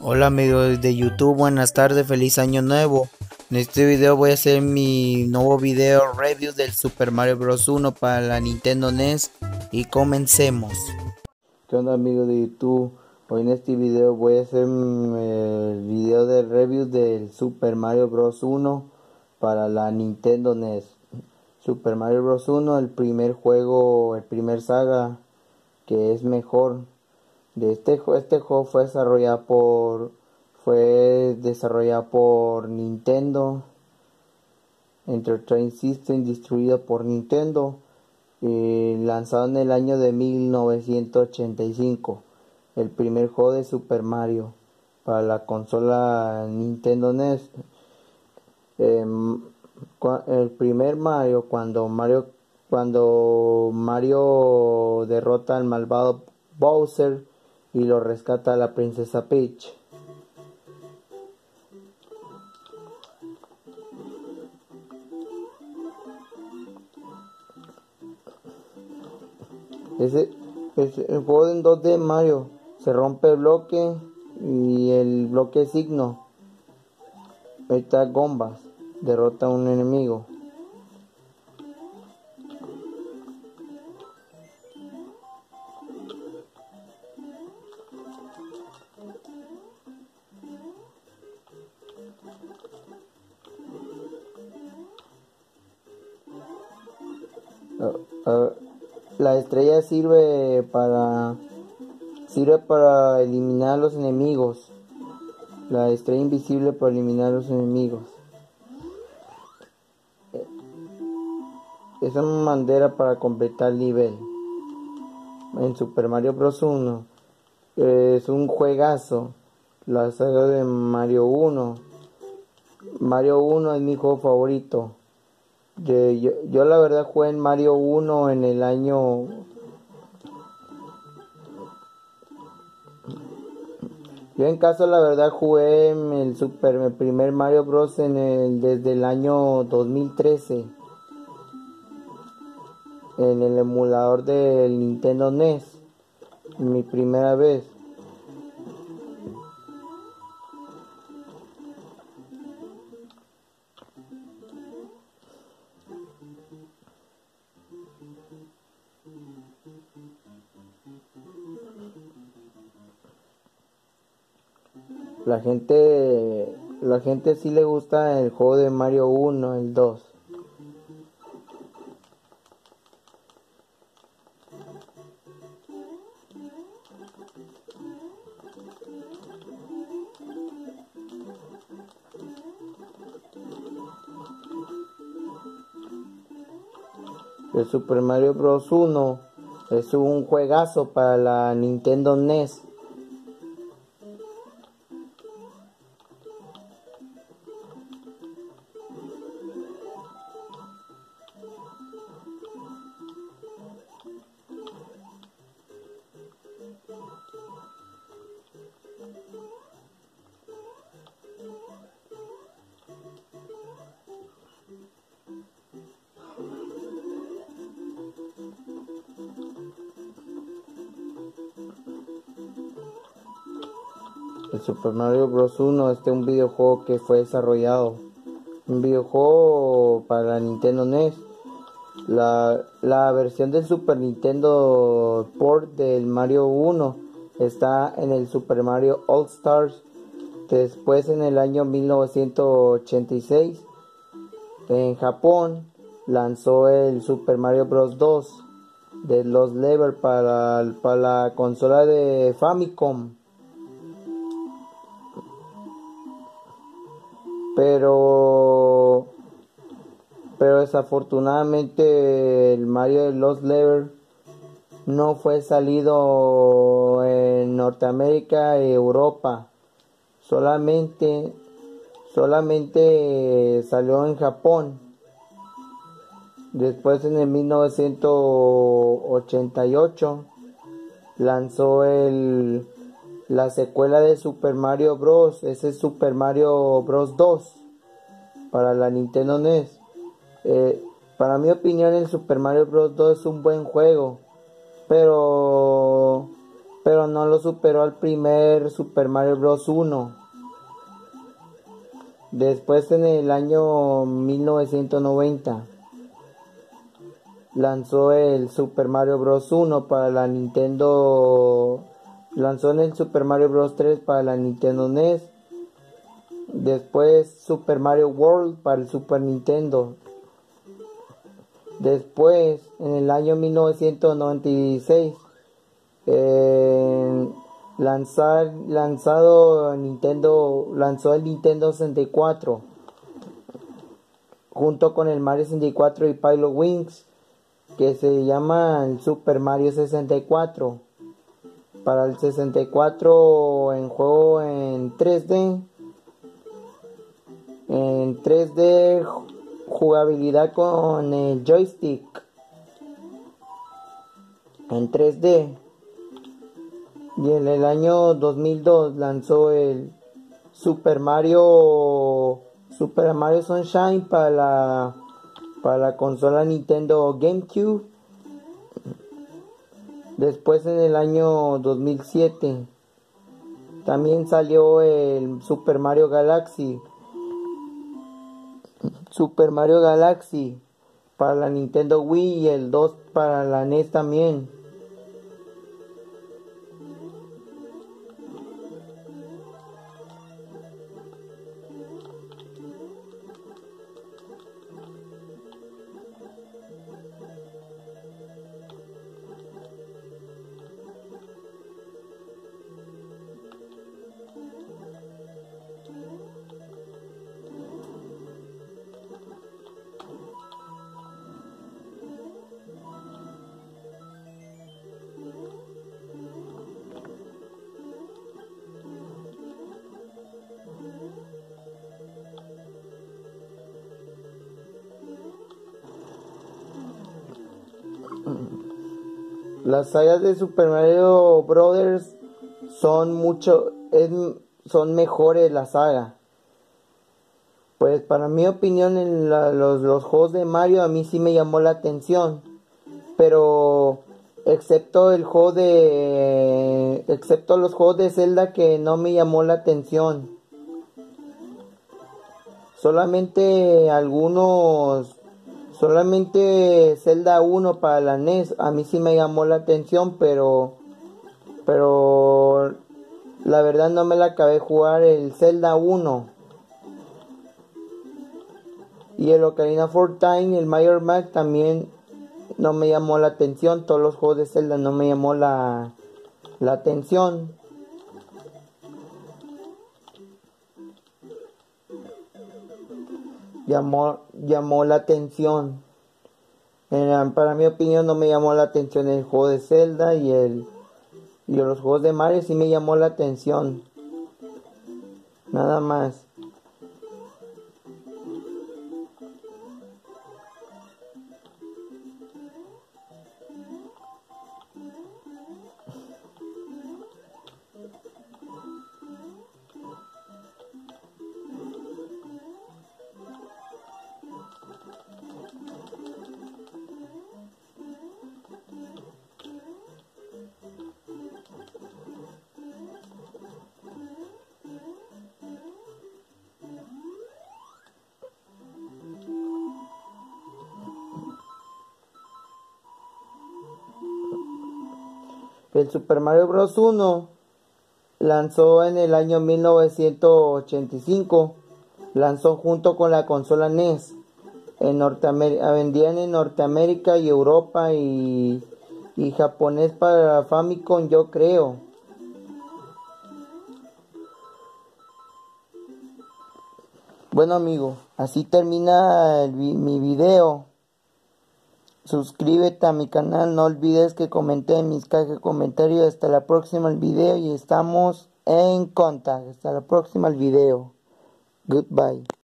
Hola amigos de YouTube, buenas tardes, feliz año nuevo. En este video voy a hacer mi nuevo video review del Super Mario Bros 1 para la Nintendo NES y comencemos. ¿Qué onda amigos de YouTube? Hoy en este video voy a hacer el video de review del Super Mario Bros 1 para la Nintendo NES. Super Mario Bros 1, el primer juego, el primer saga que es mejor de este, este juego fue desarrollado por fue desarrollado por Nintendo Entertainment System distribuido por Nintendo y lanzado en el año de 1985 el primer juego de Super Mario para la consola Nintendo NES em, el primer Mario cuando Mario cuando Mario derrota al malvado Bowser y lo rescata la princesa Peach. Ese es el juego en 2D Mario. Se rompe el bloque y el bloque signo. Está Gombas. Derrota a un enemigo. La estrella sirve para sirve para eliminar los enemigos. La estrella invisible para eliminar los enemigos. Es una bandera para completar el nivel. En Super Mario Bros. 1 es un juegazo. La saga de Mario 1. Mario 1 es mi juego favorito. Yo, yo, la verdad jugué en Mario 1 en el año... Yo en caso la verdad jugué en el Super, el primer Mario Bros. En el, desde el año 2013. En el emulador del Nintendo NES. Mi primera vez. La gente, la gente sí le gusta el juego de Mario 1, el 2. El Super Mario Bros. 1 es un juegazo para la Nintendo NES. El Super Mario Bros. 1 este es un videojuego que fue desarrollado. Un videojuego para Nintendo NES. La, la versión del Super Nintendo Port del Mario 1 está en el Super Mario All Stars. Después en el año 1986 en Japón lanzó el Super Mario Bros. 2 de los Lever para, para la consola de Famicom. Pero pero desafortunadamente el Mario de Lost Lever no fue salido en Norteamérica y Europa. Solamente solamente salió en Japón. Después en el 1988 lanzó el la secuela de Super Mario Bros. Ese es Super Mario Bros. 2 para la Nintendo NES. Eh, para mi opinión, el Super Mario Bros. 2 es un buen juego, pero pero no lo superó al primer Super Mario Bros. 1. Después en el año 1990 lanzó el Super Mario Bros. 1 para la Nintendo lanzó en el Super Mario Bros. 3 para la Nintendo NES después Super Mario World para el Super Nintendo. Después en el año 1996 eh, lanzar, lanzado Nintendo lanzó el Nintendo 64 junto con el Mario 64 y Pilot Wings que se llama el Super Mario 64 para el 64 en juego en 3D en 3D jugabilidad con el joystick. En 3D y en el año 2002 lanzó el Super Mario Super Mario Sunshine para la para la consola Nintendo GameCube. Después en el año 2007 también salió el Super Mario Galaxy. Super Mario Galaxy para la Nintendo Wii y el 2 para la NES también. Las sagas de Super Mario Brothers son mucho, son mejores la saga. Pues para mi opinión en los, los juegos de Mario a mí sí me llamó la atención. Pero excepto el juego de excepto los juegos de Zelda que no me llamó la atención. Solamente algunos Solamente Zelda 1 para la NES a mí sí me llamó la atención, pero pero la verdad no me la acabé jugar el Zelda 1. Y el Ocarina of Time, el Mayor Mac también no me llamó la atención. Todos los juegos de Zelda no me llamó la, la atención. Llamó, llamó la atención. para mi opinión no me llamó la atención el juego de Zelda y el y los juegos de Mario sí me llamó la atención. Nada más. El Super Mario Bros. 1 lanzó en el año 1985. Lanzó junto con la consola NES. En Norteamérica, vendían en Norteamérica y Europa y, y japonés para Famicom, yo creo. Bueno amigo, así termina mi video. Suscríbete a mi canal, no olvides que comenté en mis cajas de comentarios. Hasta la próxima el video y estamos en contacto. Hasta la próxima el video. Goodbye.